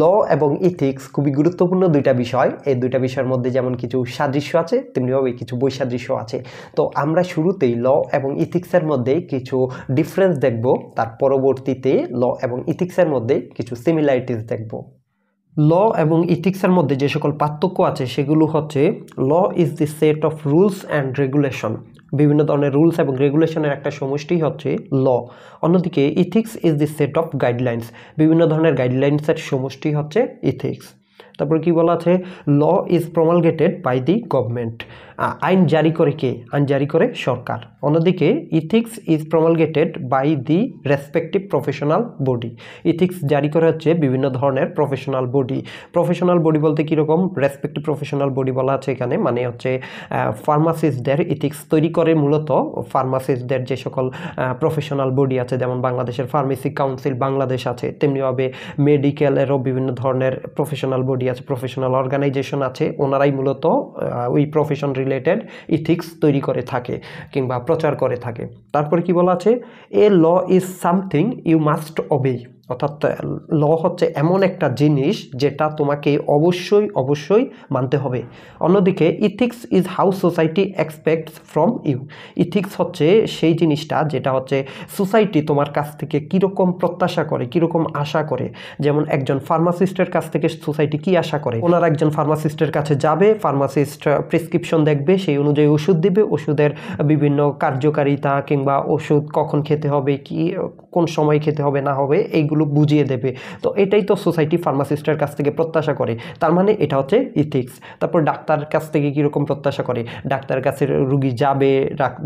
ল এবং ইথিক্স খুবই গুরুত্বপূর্ণ দুইটা বিষয়। এই দুইটা বিষয়ের মধ্যে যেমন কিছু সাদৃশ্য আছে, তেমনিভাবে কিছু বৈসাদৃশ্য আছে। তো আমরা শুরুতেই ল এবং ইথিক্সের মধ্যে কিছু ডিফারেন্স দেখব। তার পরবর্তীতে ল এবং ইথিক্সের মধ্যে কিছু সিমিলারিটিস দেখব। ল এবং ইথিক্সের মধ্যে যে সকল পার্থক্য আছে, সেগুলো হচ্ছে law is the set of rules and regulation বিভিন্ন ধরনের রুলস এবং রেগুলেশনের একটা সমষ্টি হচ্ছে ল অন্যদিকে ethics is the set of guidelines বিভিন্ন ধরনের গাইডলাইন্সের সমষ্টি হচ্ছে ইথিক্স তারপর কি বলা আছে? Law is promulgated by the government আইন জারি করে কে? আইন জারি করে সরকার। অন্যদিকে ethics is promulgated by the respective professional body ethics জারি করে হচ্ছে বিভিন্ন ধরনের প্রফেশনাল বডি প্রফেশনাল বডি বলতে কীরকম রেসপেক্টিভ প্রফেশনাল বডি বলা আছে এখানে মানে হচ্ছে ফার্মাসিস্টদের ইথিক্স তৈরি করে মূলত। ফার্মাসিস্টদের যে সকল প্রফেশনাল বডি আছে, যেমন বাংলাদেশের ফার্মেসি কাউন্সিল বাংলাদেশ আছে, তেমনিভাবে মেডিকেলেরও বিভিন্ন ধরনের প্রফেশনাল বডি আছে প্রফেশনাল অর্গানাইজেশন আছে, ওনারাই মূলত ওই প্রফেশন রিলেটেড ইথিক্স তৈরি করে থাকে কিংবা প্রচার করে থাকে। তারপরে কি বলা আছে? A law is something you must obey অর্থাৎ ল হচ্ছে এমন একটা জিনিস যেটা তোমাকে অবশ্যই অবশ্যই মানতে হবে। অন্যদিকে ethics is how society expects from you ethics হচ্ছে সেই জিনিসটা যেটা হচ্ছে সোসাইটি তোমার কাছ থেকে কীরকম প্রত্যাশা করে, কীরকম আশা করে। যেমন, একজন ফার্মাসিস্টের কাছ থেকে সোসাইটি কি আশা করে? ওনারা একজন ফার্মাসিস্টের কাছে যাবে ফার্মাসিস্ট প্রেসক্রিপশন দেখবে, সেই অনুযায়ী ওষুধ দিবে। ওষুধের বিভিন্ন কার্যকারিতা কিংবা ওষুধ কখন খেতে হবে, কি কোন সময় খেতে হবে, না হবে, এইগুলো বুঝিয়ে দেবে। তো এটাই তো সোসাইটি ফার্মাসিস্টের কাছ থেকে প্রত্যাশা করে। তার মানে এটা হচ্ছে ইথিক্স তারপর ডাক্তার কাছ থেকে কীরকম প্রত্যাশা করে? ডাক্তারের কাছে রুগী যাবে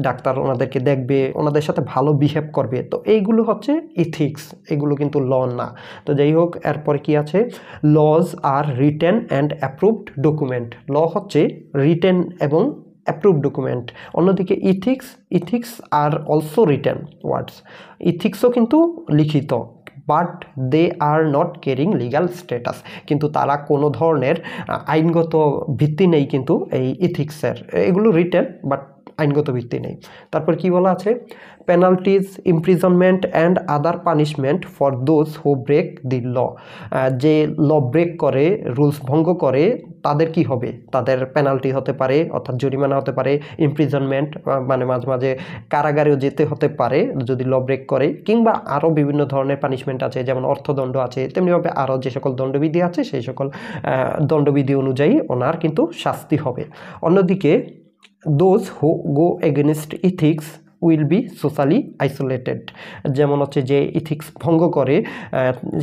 ডাক্তার ওনাদেরকে দেখবে, ওনাদের সাথে ভালো বিহেভ করবে। তো এইগুলো হচ্ছে ইথিক্স এগুলো কিন্তু ল না। তো যাই হোক, এরপরে কি আছে? Laws are written and approved document law হচ্ছে রিটেন এবং অ্যাপ্রুভ ডকুমেন্ট অন্যদিকে ethics ethics are also written words ইথিক্সও কিন্তু লিখিত but they are not caring legal status কিন্তু তারা কোনো ধরনের আইনগত ভিত্তি নেই কিন্তু এই ইথিক্সের এগুলো রিটেন বাট আইনগত ভিত্তি নেই। তারপর কি বলা আছে? Penalties imprisonment and other punishment for those who break the law যে ল ব্রেক করে রুলস ভঙ্গ করে তাদের কি হবে? তাদের পেনাল্টি হতে পারে, অর্থাৎ জরিমানা হতে পারে ইমপ্রিজনমেন্ট মানে মাঝে মাঝে কারাগারেও যেতে হতে পারে যদি ল ব্রেক করে, কিংবা আরও বিভিন্ন ধরনের পানিশমেন্ট আছে, যেমন অর্থদণ্ড আছে, তেমনিভাবে আরও যে সকল দণ্ডবিধি আছে, সেই সকল দণ্ডবিধি অনুযায়ী ওনার কিন্তু শাস্তি হবে। অন্যদিকে those who go against ethics will be socially isolated যেমন হচ্ছে যে ইথিক্স ভঙ্গ করে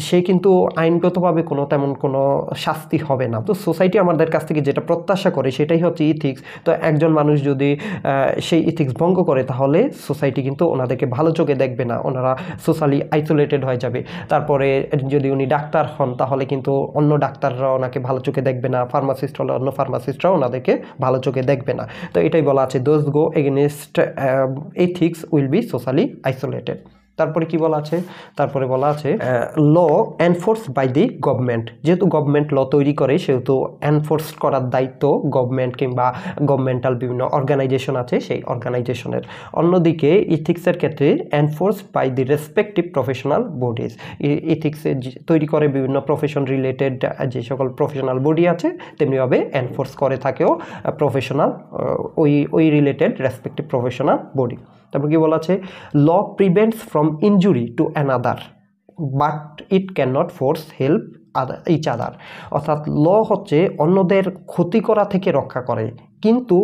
সে কিন্তু আইনগতভাবে কোনো তেমন কোনো শাস্তি হবে না। তো সোসাইটি আমাদের কাছ থেকে যেটা প্রত্যাশা করে সেটাই হচ্ছে ইথিক্স তো একজন মানুষ যদি সেই ইথিক্স ভঙ্গ করে তাহলে সোসাইটি কিন্তু ওনাদেরকে ভালো চোখে দেখবে না, ওনারা সোশ্যালি আইসোলেটেড হয়ে যাবে। তারপরে যদি উনি ডাক্তার হন তাহলে কিন্তু অন্য ডাক্তাররা ওনাকে ভালো চোখে দেখবে না ফার্মাসিস্ট হলে অন্য ফার্মাসিস্টরাও ওনাদেরকে ভালো চোখে দেখবে না। তো এটাই বলা আছে those go against ethics will be socially isolated তারপরে কি বলা আছে? তারপরে বলা আছে law enforce by the government যেহেতু গভর্নমেন্ট ল তৈরি করে, সেহেতু এনফোর্স করার দায়িত্ব গভর্নমেন্ট কিংবা গভর্নমেন্টাল বিভিন্ন অর্গানাইজেশন আছে, সেই অর্গানাইজেশনের অন্যদিকে ইথিক্সের ক্ষেত্রে enforce by the respective professional bodies ইথিক্সে তৈরি করে বিভিন্ন প্রফেশন রিলেটেড যে সকল প্রফেশনাল বডি আছে তেমনিভাবে এনফোর্স করে থাকেও প্রফেশনাল ওই ওই রিলেটেড রেসপেক্টিভ প্রফেশনাল বডি তারপর কি বলা আছে? Law prevents from injury to another but it can not force help other each other অর্থাৎ ল হচ্ছে অন্যদের ক্ষতি করা থেকে রক্ষা করে। কিন্তু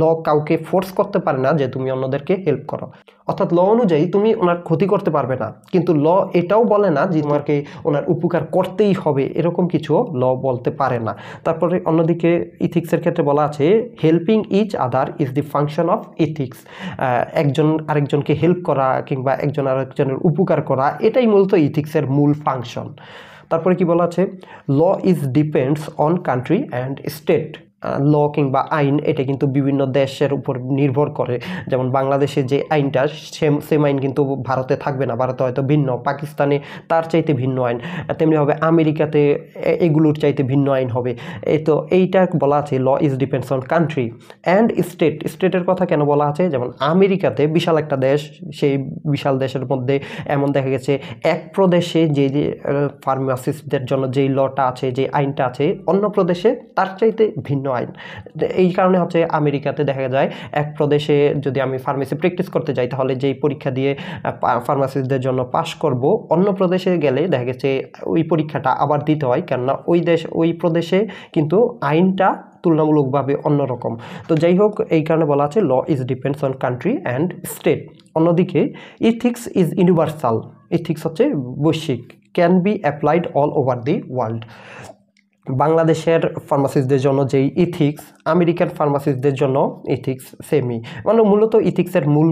ল কাউকে ফোর্স করতে পারে না যে তুমি অন্যদেরকে হেল্প করো। অর্থাৎ ল অনুযায়ী তুমি ওনার ক্ষতি করতে পারবে না। কিন্তু ল এটাও বলে না যে তোমাকে ওনার উপকার করতেই হবে, এরকম কিছু ল বলতে পারে না। তারপরে অন্যদিকে ইথিক্সের ক্ষেত্রে বলা আছে helping each other is the function of ethics একজন আরেকজনকে হেল্প করা কিংবা একজন আরেকজনের উপকার করা, এটাই মূলত ইথিক্সের মূল ফাংশন তারপরে কি বলা আছে law is depends on country and state law কিংবা আইন, এটা কিন্তু বিভিন্ন দেশের উপর নির্ভর করে। যেমন বাংলাদেশে যে আইনটা, সেম সেম আইন কিন্তু ভারতে থাকবে না। ভারতে হয়তো ভিন্ন, পাকিস্তানে তার চাইতে ভিন্ন আইন। তেমনিভাবে আমেরিকাতে এগুলোর চাইতে ভিন্ন আইন হবে। এই তো এইটা বলা আছে law is depends on country and state স্টেটের কথা কেন বলা আছে? যেমন আমেরিকাতে বিশাল একটা দেশ, সেই বিশাল দেশের মধ্যে এমন দেখা গেছে, এক প্রদেশে যে যে ফার্মাসিস্টদের জন্য যেই লটা আছে, যে আইনটা আছে, অন্য প্রদেশে তার চাইতে ভিন্ন আইন এই কারণে হচ্ছে আমেরিকাতে দেখা যায়, এক প্রদেশে যদি আমি ফার্মেসি প্র্যাকটিস করতে যাই, তাহলে যেই পরীক্ষা দিয়ে ফার্মাসিস্টদের জন্য পাশ করব, অন্য প্রদেশে গেলে দেখা গেছে, ওই পরীক্ষাটা আবার দিতে হয়। কেননা ওই দেশ, ওই প্রদেশে কিন্তু আইনটা তুলনামূলকভাবে অন্যরকম। তো যাই হোক, এই কারণে বলা আছে law is depends on country and state অন্যদিকে ইথিক্স ইজ ইউনিভার্সাল ইথিক্স হচ্ছে বৈশ্বিক। Can be applied all over the world বাংলাদেশের ফার্মাসিস্টদের জন্য যেই ইথিক্স আমেরিকান ফার্মাসিস্টদের জন্য ইথিক্স সেমি মানে মূলত ইথিক্সের মূল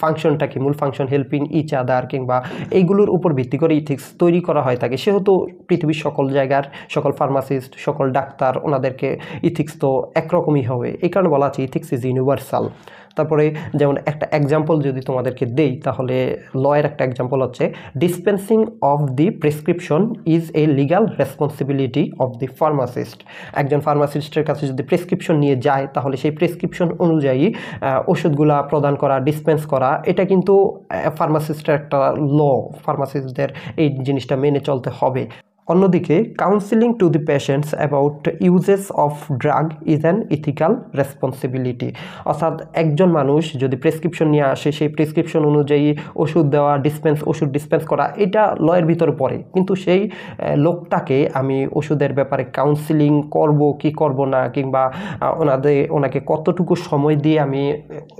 ফাংশনটা কি? মূল ফাংশন হেল্পিং ইচ আদার কিংবা এইগুলোর উপর ভিত্তি করে ইথিক্স তৈরি করা হয় থাকে। সেহেতু পৃথিবীর সকল জায়গার সকল ফার্মাসিস্ট সকল ডাক্তার, ওনাদেরকে ইথিক্স তো একরকমই হবে। এই কারণে বলা আছে ইথিক্স ইজ ইউনিভার্সাল তারপরে যেমন একটা এক্সাম্পল যদি তোমাদেরকে দেই, তাহলে লয়ের একটা এক্সাম্পল হচ্ছে dispensing of the prescription is a legal responsibility of the pharmacist একজন ফার্মাসিস্টের কাছে যদি প্রেসক্রিপশন নিয়ে যায়, তাহলে সেই প্রেসক্রিপশন অনুযায়ী ওষুধগুলা প্রদান করা ডিসপেন্স করা, এটা কিন্তু ফার্মাসিস্টের একটা ল ফার্মাসিস্টদের এই জিনিসটা মেনে চলতে হবে। অন্যদিকে counselling to the patients about uses of drug is an ethical responsibility অর্থাৎ একজন মানুষ যদি প্রেসক্রিপশন নিয়ে আসে, সেই প্রেসক্রিপশন অনুযায়ী ওষুধ দেওয়া ডিসপেন্স ওষুধ ডিসপেন্স করা, এটা লয়ের ভিতরে পড়ে। কিন্তু সেই লোকটাকে আমি ওষুধের ব্যাপারে কাউন্সিলিং করব, কি করব না, কিংবা ওনাদের, ওনাকে কতটুকু সময় দিয়ে আমি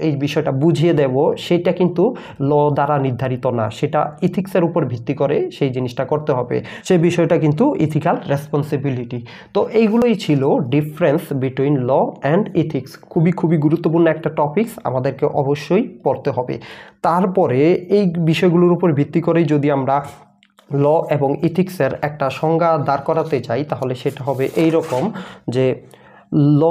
এই বিষয়টা বুঝিয়ে দেব, সেটা কিন্তু ল দ্বারা নির্ধারিত না। সেটা ইথিক্সের উপর ভিত্তি করে সেই জিনিসটা করতে হবে। সেই বিষয়টা কিন্তু ইথিক্যাল রেসপন্সিবিলিটি তো এইগুলোই ছিল difference between law and ethics খুবই খুবই গুরুত্বপূর্ণ একটা টপিকস আমাদেরকে অবশ্যই পড়তে হবে। তারপরে এই বিষয়গুলোর উপর ভিত্তি করেই যদি আমরা ল এবং ইথিক্সের একটা সংজ্ঞা দাঁড় করাতে চাই, তাহলে সেটা হবে এই রকম যে law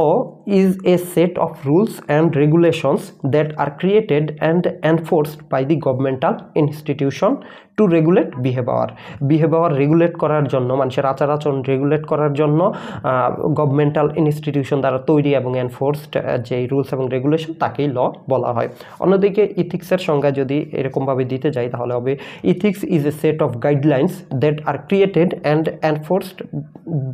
is a set of rules and regulations that are created and enforced by the governmental institution to regulate behaviour behaviour regulate করার জন্য, মানুষের আচার আচরণ রেগুলেট করার জন্য গভর্নমেন্টাল ইনস্টিটিউশন দ্বারা তৈরি এবং এনফোর্সড যে রুলস এবং রেগুলেশন তাকেই ল বলা হয়। অন্যদিকে ইথিক্সের সংজ্ঞা যদি এরকমভাবে দিতে যাই, তাহলে হবে ethics is a set of guidelines that are created and enforced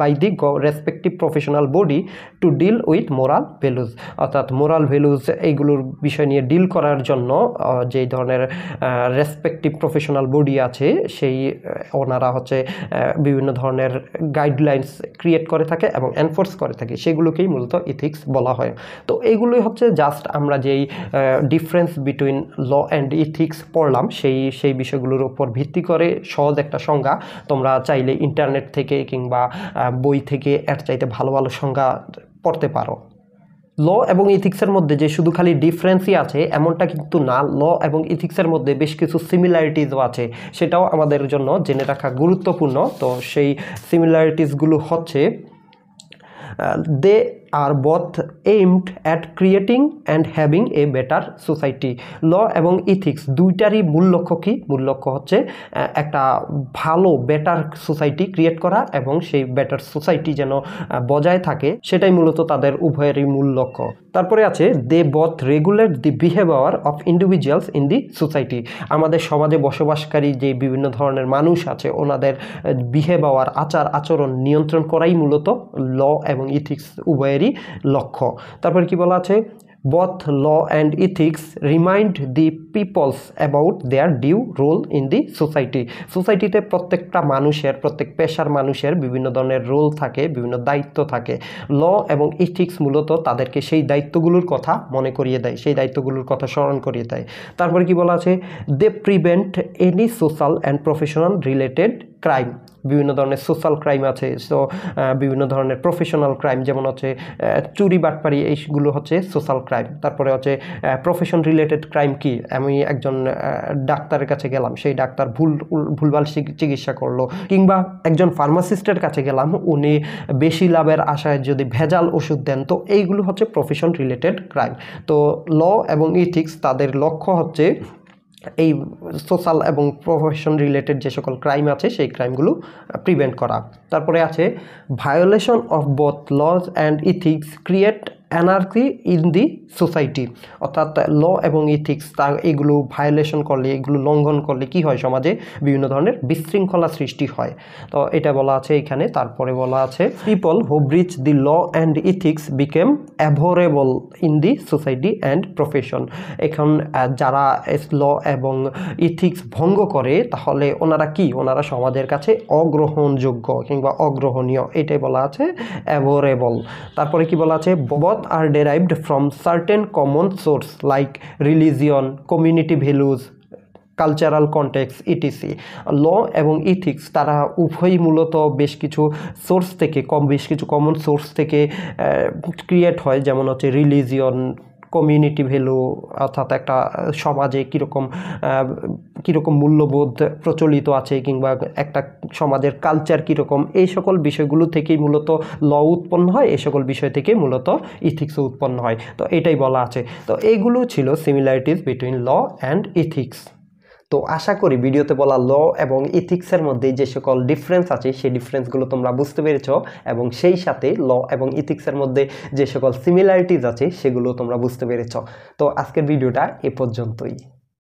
by the respective professional body to deal with moral values অর্থাৎ মোরাল ভ্যালুজ এইগুলোর বিষয় নিয়ে ডিল করার জন্য যেই ধরনের রেসপেক্টিভ প্রফেশনাল বডি আছে, সেই ওনারা হচ্ছে বিভিন্ন ধরনের গাইডলাইন্স ক্রিয়েট করে থাকে এবং এনফোর্স করে থাকে। সেগুলোকেই মূলত ইথিক্স বলা হয়। তো এইগুলোই হচ্ছে জাস্ট আমরা যেই difference between law and ethics পড়লাম, সেই সেই বিষয়গুলোর উপর ভিত্তি করে সহজ একটা সংজ্ঞা। তোমরা চাইলে ইন্টারনেট থেকে কিংবা বই থেকে এর চাইতে ভালো ভালো সংজ্ঞা পড়তে পারো। ল এবং ইথিক্সের মধ্যে যে শুধু খালি ডিফারেন্সই আছে, এমনটা কিন্তু না। ল এবং ইথিক্সের মধ্যে বেশ কিছু সিমিলারিটিসও আছে। সেটাও আমাদের জন্য জেনে রাখা গুরুত্বপূর্ণ। তো সেই সিমিলারিটিসগুলো হচ্ছে they are both aimed at creating and having a better society law এবং ইথিক্স দুইটারই মূল লক্ষ্য কী? মূল লক্ষ্য হচ্ছে একটা ভালো বেটার সোসাইটি ক্রিয়েট করা এবং সেই বেটার সোসাইটি যেন বজায় থাকে, সেটাই মূলত তাদের উভয়েরই মূল লক্ষ্য। তারপরে আছে they both regulate the behaviour of individuals in the society আমাদের সমাজে বসবাসকারী যে বিভিন্ন ধরনের মানুষ আছে, ওনাদের বিহেভিয়ার আচার, আচরণ নিয়ন্ত্রণ করাই মূলত ল এবং ইথিক্স উভয়েরই লক্ষ্য। তারপরে কি বলা আছে? Both law and ethics remind the peoples about their due role in the society সোসাইটিতে প্রত্যেকটা মানুষের, প্রত্যেক পেশার মানুষের বিভিন্ন ধরনের রোল থাকে, বিভিন্ন দায়িত্ব থাকে। ল এবং ইথিক্স মূলত তাদেরকে সেই দায়িত্বগুলোর কথা মনে করিয়ে দেয়, সেই দায়িত্বগুলোর কথা স্মরণ করিয়ে দেয়। তারপরে কি বলা আছে? They prevent any social and professional related crime বিভিন্ন ধরনের সোশ্যাল ক্রাইম আছে সো বিভিন্ন ধরনের প্রফেশনাল ক্রাইম যেমন হচ্ছে চুরি, বাটপারি, এইগুলো হচ্ছে সোশ্যাল ক্রাইম তারপরে হচ্ছে প্রফেশন রিলেটেড ক্রাইম কি? আমি একজন ডাক্তারের কাছে গেলাম, সেই ডাক্তার ভুল, ভুলভাল চিকিৎসা করল। কিংবা একজন ফার্মাসিস্টের কাছে গেলাম, উনি বেশি লাভের আশায় যদি ভেজাল ওষুধ দেন, তো এইগুলো হচ্ছে প্রফেশন রিলেটেড ক্রাইম তো ল এবং ইথিক্স তাদের লক্ষ্য হচ্ছে এই সোশ্যাল এবং প্রফেশন রিলেটেড যে সকল ক্রাইম আছে, সেই ক্রাইমগুলো প্রিভেন্ট করা। তারপরে আছে violation of both laws and ethics create anarchy in the society অর্থাৎ ল এবং ইথিক্স তা এগুলো ভায়োলেশন করলে, এগুলো লঙ্ঘন করলে কি হয় সমাজে? বিভিন্ন ধরনের বিশৃঙ্খলা সৃষ্টি হয়। তো এটা বলা আছে এখানে, তারপরে বলা আছে people who breach the law and ethics became abhorrable in the society and profession এখন যারা ল এবং ইথিক্স ভঙ্গ করে, তাহলে ওনারা কি? ওনারা সমাজের কাছে অগ্রহণযোগ্য কিংবা অগ্রহণীয়। এটাই বলা আছে অ্যাভোরেবল তারপরে কি বলা আছে? both are derived from certain common source like religion, community values cultural context etc law এবং ইথিক্স তারা উভয়ই মূলত বেশ কিছু সোর্স থেকে কম, বেশ কিছু কমন সোর্স থেকে ক্রিয়েট হয়। যেমন হচ্ছে রিলিজিয়ন কমিউনিটি ভ্যালু অর্থাৎ একটা সমাজে কীরকম কীরকম মূল্যবোধ প্রচলিত আছে কিংবা একটা সমাজের কালচার কীরকম, এই সকল বিষয়গুলো থেকেই মূলত ল উৎপন্ন হয়, এই সকল বিষয় থেকে মূলত ইথিক্সও উৎপন্ন হয়। তো এটাই বলা আছে। তো এইগুলো ছিল similarities between law and ethics তো আশা করি ভিডিওতে বলা ল এবং ইথিক্সের মধ্যে যে সকল ডিফারেন্স আছে, সেই ডিফারেন্সগুলো তোমরা বুঝতে পেরেছ এবং সেই সাথে ল এবং ইথিক্সের মধ্যে যে সকল সিমিলারিটিস আছে, সেগুলো তোমরা বুঝতে পেরেছ। তো আজকের ভিডিওটা এ পর্যন্তই।